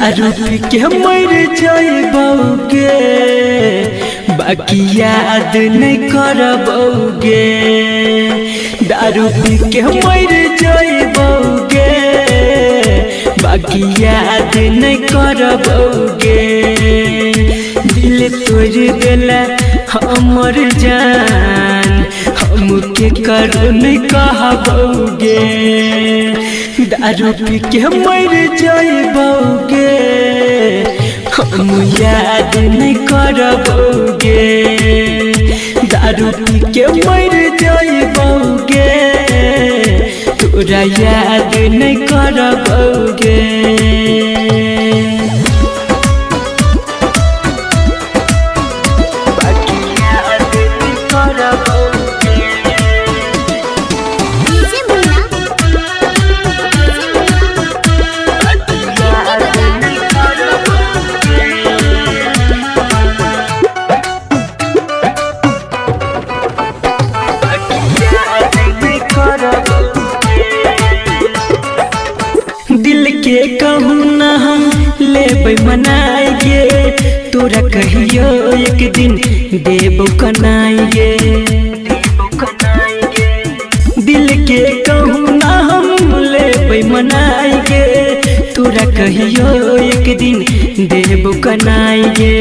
दारू के मर जाइबौगे बाकी याद नहीं करबौगे दारू पी के मर जाइबौगे बाकी याद नहीं करबौगे दिल तोड़ देला हमर जान हमके करो नहीं कहबौगे दारू पी के मर जाइबौगे हम याद नहीं करबौगे। दारू पी के मर जाइबौगे तोरा याद नहीं करबौगे। देबो कनाएगे दिल के कहूँ न हम लेबै मनाएगे तोरा कहियो एक दिन देव कनाएगे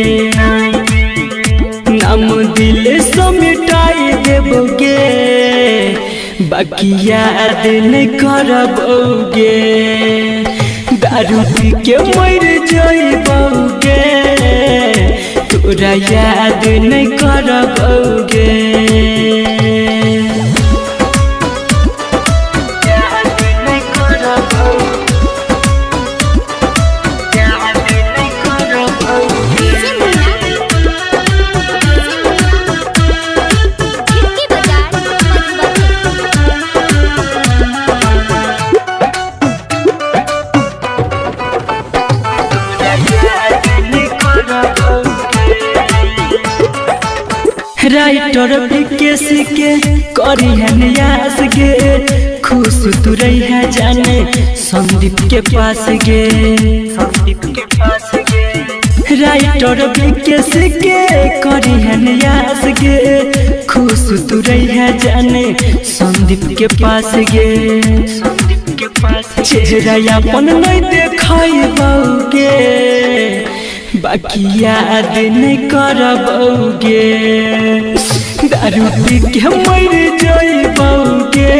नाम दिल से मिटाई देबोगे बाकी याद नहीं करबोगे। दारू पी के मर जाइबोगे। तोरा याद नहीं करबोगे विकेश के करी है गे खुश तू रही है जाने संदीप के पास गे संदीप के पास गे राइटर विकेश के करी है नियास गे खुश तू रही है जाने संदीप के पास गे संदीप के पास चेहरा अपन नहीं देखाई बाकी याद नहीं करबौगे दारू पी के मर जाइबौगे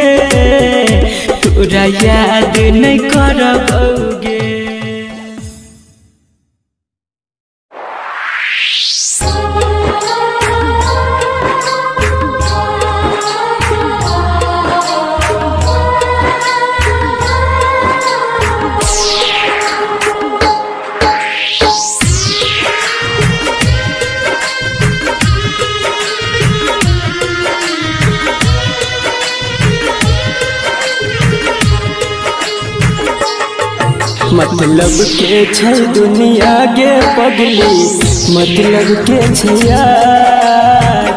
तोरा याद नहीं करबौगे मतलब के छै दुनिया गे पगली? मतलब के छै यार?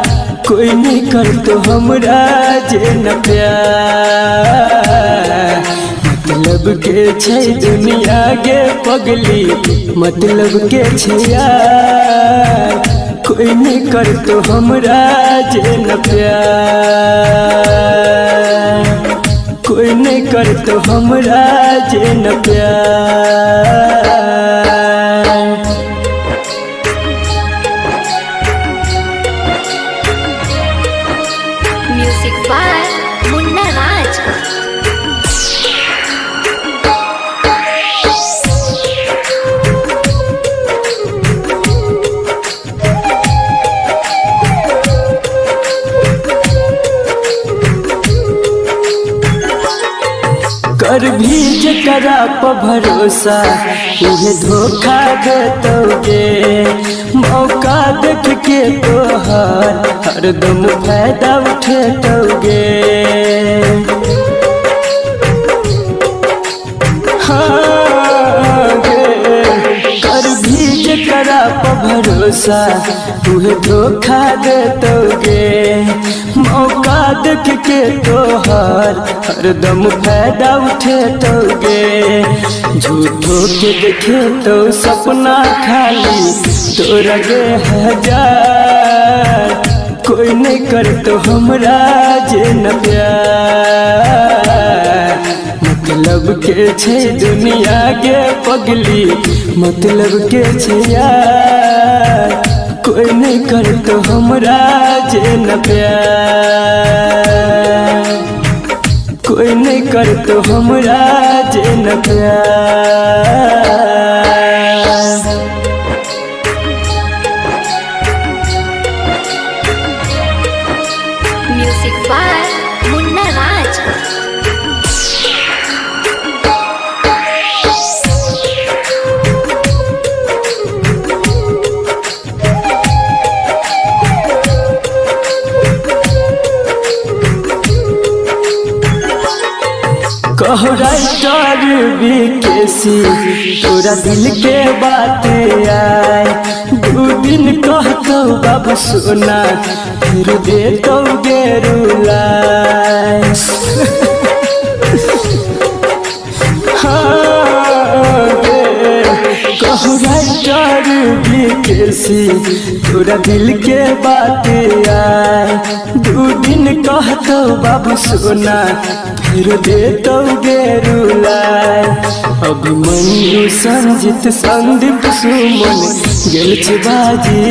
कोई नहीं कर तो हमरा जे न प्यार। मतलब के छै दुनिया गे पगली? मतलब के छै यार? कोई नहीं कर तो हमरा जे न प्यार। कोई नहीं कर तो हमरा जे न प्यार। पर भरोसा। उहे धोखा दे तो देतोगे मौका देख के तोहर हरदम फ़ायदा उठेतोगे हाँ गे, कर भी जकरा पर भरोसा। तुहे धोखा देतोगे मौका देख के तोहार हरदम फ़ायदा उठे तोगे झूठो के देखे तो सपना खाली तोरा गे हज़ार। कोई नहीं कर तो हमरा जे न प्यार। मतलब के छै दुनिया के पगली मतलब के छै यार। कोई नहीं कर तो हमरा जे न प्यार। कोई नहीं कर तो हमरा जे न प्यार। कहो राइटर बीकेसी तोरा दिल के बात आए। दू दिन कहतो बाबू सोना फिर दे तो गेरुलाए हाँ, गे, कहो राइटर बीकेसी तोरा दिल के बात आए। दू दिन कहतो बाबू सोना दे तो गेरुलाए अभिमन्यु संजित संदीप सुमन गेल बाजी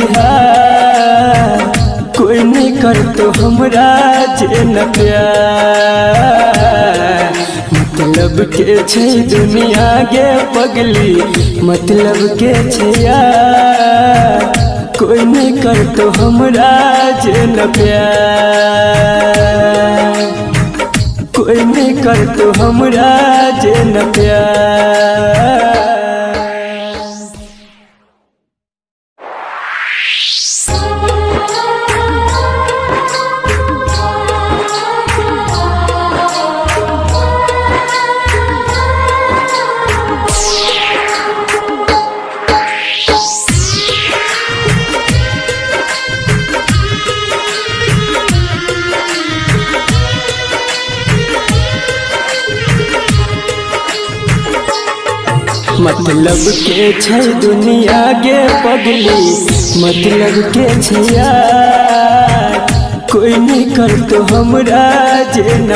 कोई नहीं कर तो हमरा जे न प्यार। मतलब के छै दुनिया गे पगली मतलब के छै कोई नहीं कर तो हमरा जे प्यार। कोई नहीं कर तो हमरा जे न प्यार। मतलब के छै दुनिया गे पगली? मतलब के छै यार? कोई नहीं कर तो हमरा जे न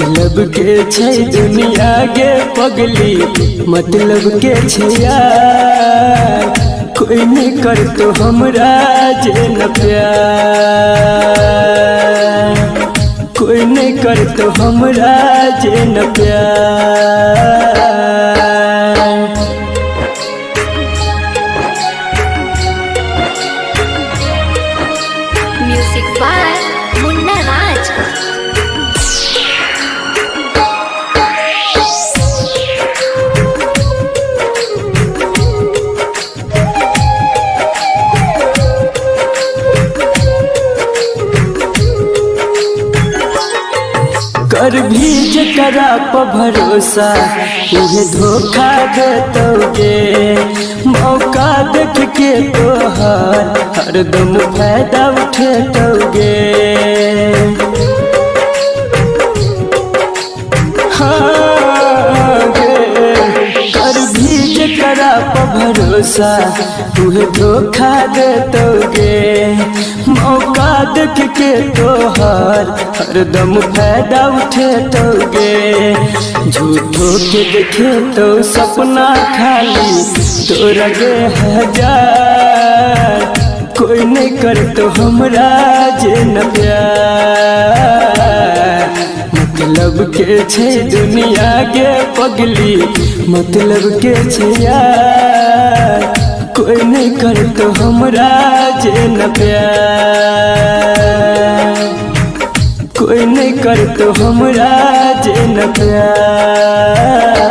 मतलब के छै दुनिया गे पगली? मतलब के छै यार? कोई नहीं कर तो हमरा जे न प्यार। कोई नहीं कर तो हमरा जे न प्यार। कर भी जकरा पर भरोसा। उहे धोखा देतोगे। मौका देख के तोहार हरदम फ़ायदा उठेतोगे। हाँ गे, पर भरोसा। उहे धोखा देतोगे। मौका देख के तोहार हरदम फ़ायदा उठेतोगे झूठो के देखे तो सपना खाली। तोरा गे हज़ार। कोई नहीं कर तो हमरा जे न प्यार। मतलब के छै दुनिया के पगली। मतलब के छै यार। कोई नहीं कर तो हमरा जे न प्यार। कोई नहीं कर तो हमरा जे न प्यार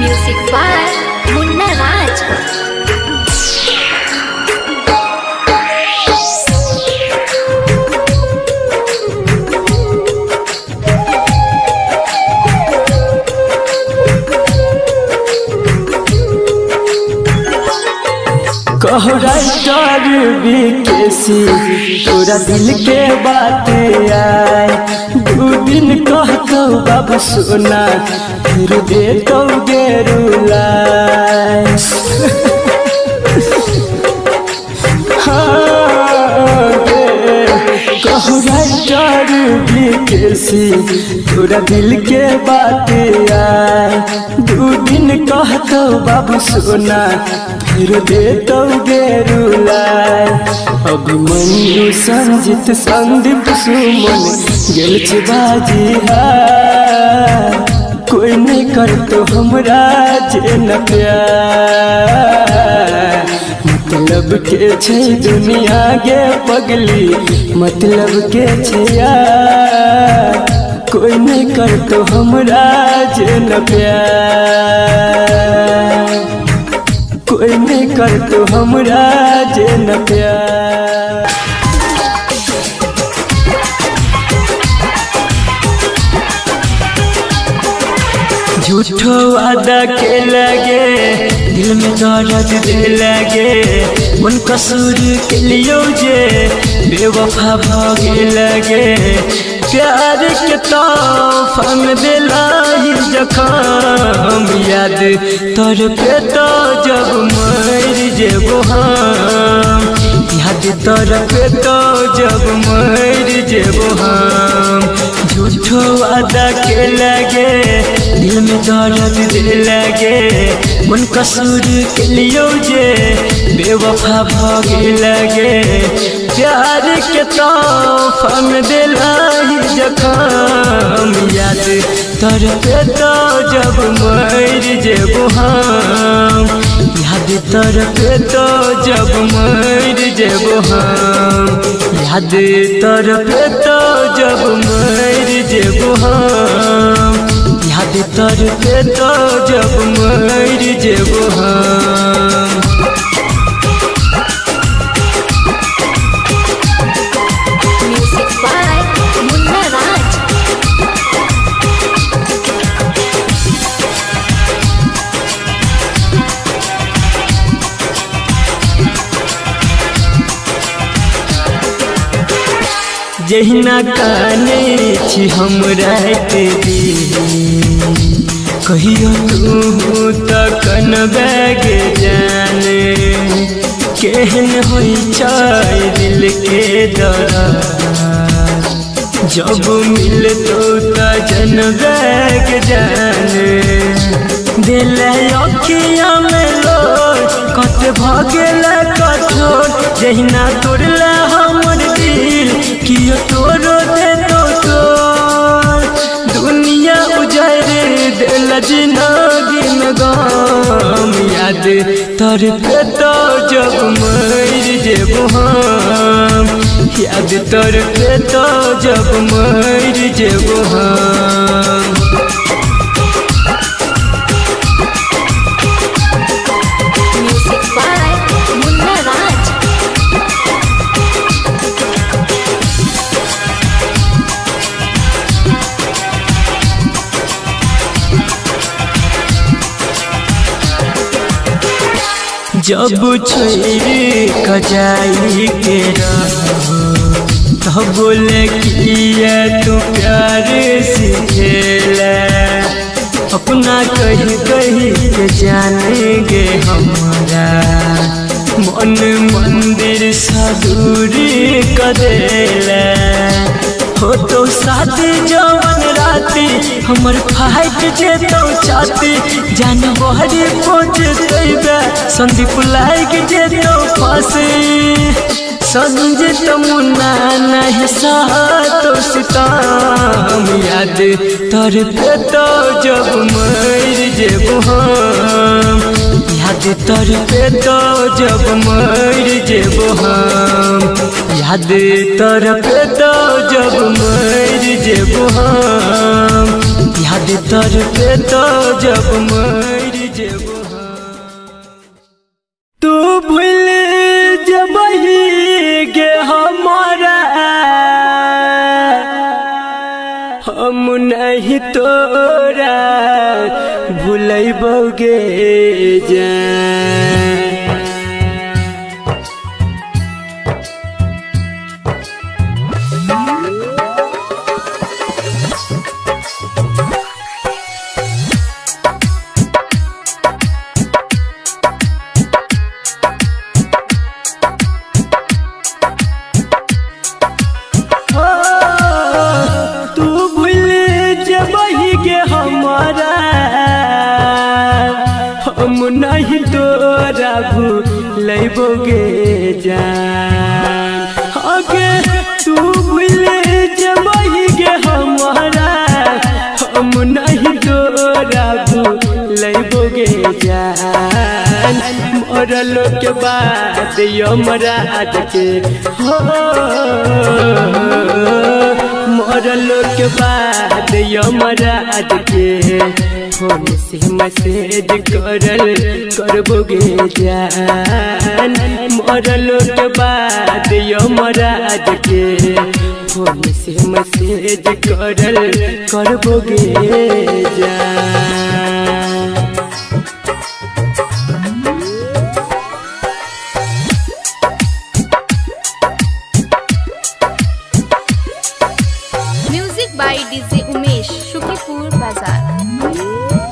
म्यूज़िक कहराइटर विकेसी तोरा दिल के बात आए। दू दिन कहतो बाबू सोना, फिर दे तो कहराइटर विकेसी तोरा दिल के बात आए। दू दिन कहतो बाबू सोना फिर दे तो गेरुलाए अभिमन्यु संजित संदीप सुमन गेल बाजी कोई नहीं कर तो हमरा जे न प्यार। मतलब के छै दुनिया गे पगली मतलब के छै कोई नहीं कर तो हमरा जे न प्यार। नहीं कर तो हमरा जे न झूठो वादा के लगे, दिल में दर्द दे लगे उन कसूर के लियो जे, बेवफा भागे लगे। प्यार के तोहफा में दिलाई जखम याद तोर पे तो जब मर जेबो हम याद तरफ़ तो जब मर जेबो हम। झूठो वादा के लगे, दिल में दर्द दे लगे। उन कसूर के लियो जे, बेवफा भागे लगे। प्यार के तोहफा में दिलाई जखम। याद तर पे तो जब मर जेबो हम। याद तर पे तो जब मर जेबो हम। याद तर पे तो जब मर जेबो हम। याद तर पे तो जब मर जेबो हम। जहिना काने छी हम रात दी कहियो तू तक न बैग जाने। केहन होई चाय दिल के दरा जब मिल तो जन बैग जाने। दिल अखिया में लो कत भगेल कठोर जहिना तोड़ला हमर दिल, कियो तोरो दे तो तोर दुनिया उजारे दिल ज़िंदगी में गम, याद तर पे तो जब मर जेबो हम। याद तर पे तो जब मर जेबो हम। जब छोरी कजाई के तब बोले किया तू प्यार सीखेला अपना कही कही के जानेंगे हमारा। मन मंदिर सा दूरी कदेला तो साथी जवन राती, हमर फाइट जे तो चाती। जान बहरी पहुँच तैबे संदीप लाइक जे तो फांसी। संजित मुन्ना नहीं तो सितम याद तर पे तो जब मर जेबो हम। याद तर पे तो जब मर जेबो हम। याद तर पे तो जब मर जेबो हम याद तर तो जब मर जेबो तू भूल जबही गे हमारा। हम नहीं तोरा भूलबोगे जा मरलो के बाद यमराज के हो, मरलो के बाद यमराज के फ़ोन से मैसेज करल करबोगे जान मरलो के बाद यमराज के फ़ोन से मैसेज करल करबोगे जान बाय डीजे उमेश शुकीपुर बाज़ार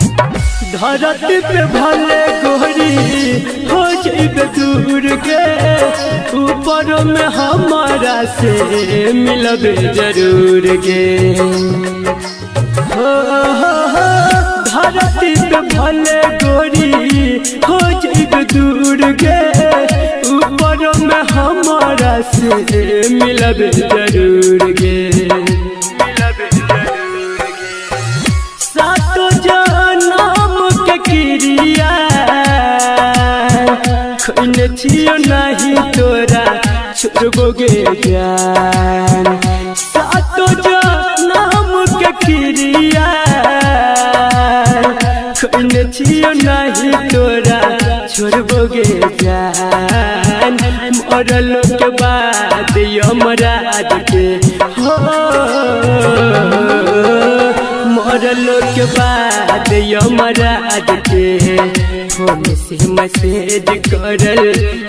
धरती पे भले गोरी दूर के ऊपर में हमारा से मिलब ज़रूर हो धरती पे भले गोरी हो जाइबे दूर के ऊपर में हमारा से मिलब ज़रूर गे। सातो जनम क्रिया। खैने छियो नहीं तोरा छोड़बोगे जान। सातो जनम के क्रिया। खैने छियो नहीं तोरा छोड़बोगे जान। मरलो के बाद यमराज के, हो, मरलो के बाद यमराज के। फ़ोन से मैसेज करल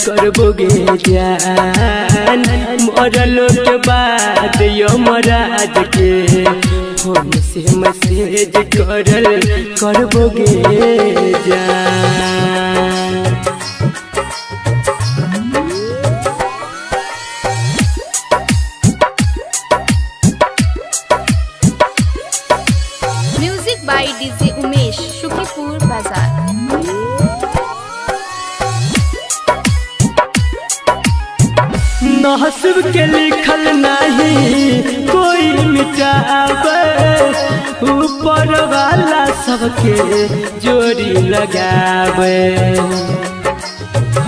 करबोगे जान मरलो के बाद यमराज के। फ़ोन से मैसेज करल करबोगे जान नहसब के लिखल नहीं, कोई ऊपर वाला सबके जोड़ी लगावे।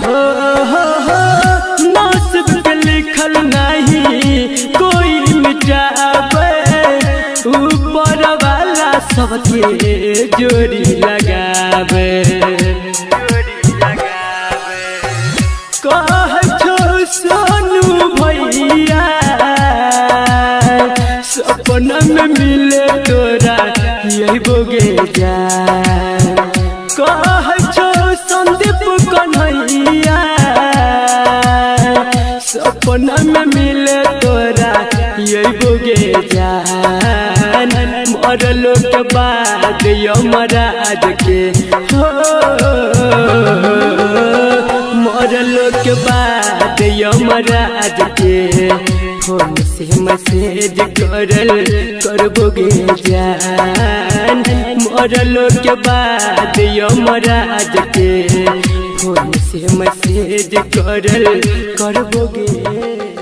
हो हो हो के लिखल नहीं, कोई ऊपर वाला सबके जोड़ी लगावे। जोड़ी छो भैया, सपना में मिले तोरा यही बोगे संदीप कन्हैया, सपना में मिले तोरा यही बोगे जान मरलो के के फ़ोन मैसेज करल करबोगे जान। मरलो के बाद यमराज के फ़ोन से मैसेज करल करबोगे।